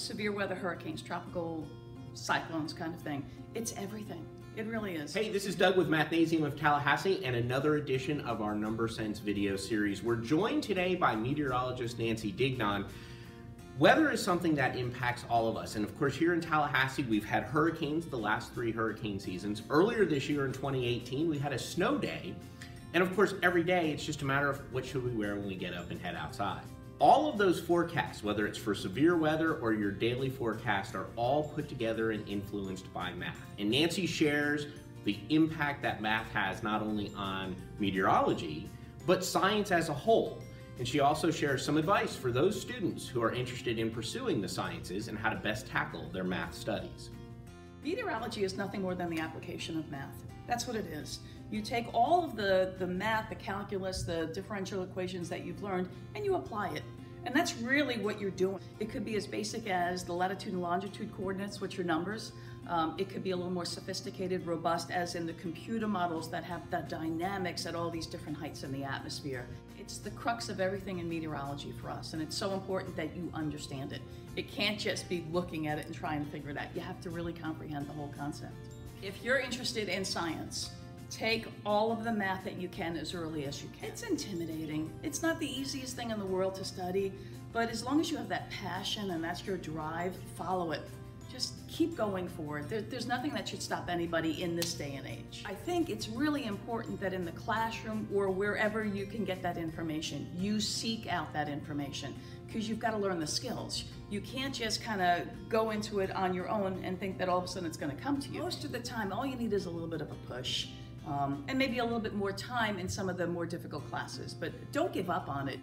severe weather hurricanes, tropical cyclones kind of thing. It's everything. It really is. Hey, this is Doug with Mathnasium of Tallahassee and another edition of our Number Sense video series. We're joined today by meteorologist Nancy Dignon. Weather is something that impacts all of us. And of course, here in Tallahassee, we've had hurricanes the last three hurricane seasons. Earlier this year in 2018, we had a snow day. And of course, every day it's just a matter of what should we wear when we get up and head outside. All of those forecasts, whether it's for severe weather or your daily forecast, are all put together and influenced by math. And Nancy shares the impact that math has not only on meteorology, but science as a whole. And she also shares some advice for those students who are interested in pursuing the sciences and how to best tackle their math studies. Meteorology is nothing more than the application of math. That's what it is. You take all of the, the math, the calculus, the differential equations that you've learned, and you apply it. And that's really what you're doing. It could be as basic as the latitude and longitude coordinates, which are numbers. Um, it could be a little more sophisticated, robust, as in the computer models that have the dynamics at all these different heights in the atmosphere. It's the crux of everything in meteorology for us, and it's so important that you understand it. It can't just be looking at it and trying to figure it out. You have to really comprehend the whole concept. If you're interested in science, Take all of the math that you can as early as you can. It's intimidating. It's not the easiest thing in the world to study, but as long as you have that passion and that's your drive, follow it. Just keep going for it. There, there's nothing that should stop anybody in this day and age. I think it's really important that in the classroom or wherever you can get that information, you seek out that information because you've got to learn the skills. You can't just kind of go into it on your own and think that all of a sudden it's going to come to you. Most of the time, all you need is a little bit of a push um, and maybe a little bit more time in some of the more difficult classes, but don't give up on it.